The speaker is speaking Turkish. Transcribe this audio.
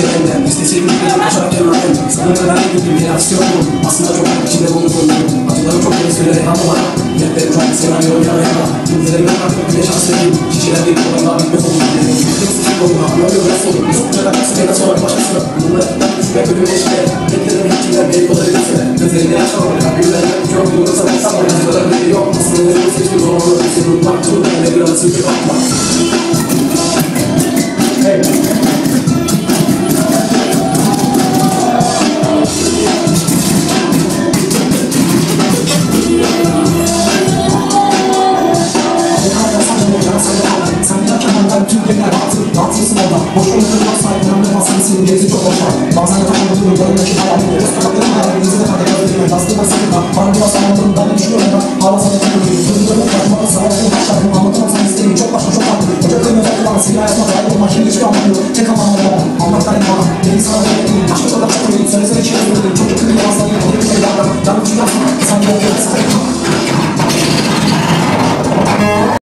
Cehennem isteseydim bir koşarken öğrendim Sana kadar gittim reaksiyonum Aslında çok içinde bulundum Acılarım çok yeni söyledi ama Nefretlerim çok senaryo yana yana Günlerime artık güneş hasretim Şişeler değil olanlar bitmez olur Tek suçum olma Böyle biraz olur Yoksa da sonra başkasına Bunlar ben düşmek ölüm eşle Bekledim hitçiler beni koda edilse Gözlerinde yaş var Kalbimden çok bulursa Sabah yazılara bile yok Aslında seçtim zorlu Senin baktığım Ben de biraz sürüp bakma Hakemler altın, dansçısın orada Boşuna kırmak sahipten ve basın senin gerisi çok boşa Bazen yatan unuturum, yanındaki hayalini Öz kanatlarım hayalinizi de kadar yazdım Yastığıma sıkıma, bana biraz anlatırım Ben de düşünüyorum ben, hala sana tutuyorum Kırıklarım var, bana sahipten başlarım Anlatamazsan isterim, çok başka çok farklı Ödöktüm özellikle bana, silah yapma, sahip olma Şimdi hiçbir anlamı yok, tek anlamı var Anlattayım bana, beni sana öğrettim Aşkı kadar çok öğrettim, söylesene çiğ öğrettim Çocuk kırık yavaşlarım, kırık şeylerden Ben uçuyorum sana, sen de okuyorsun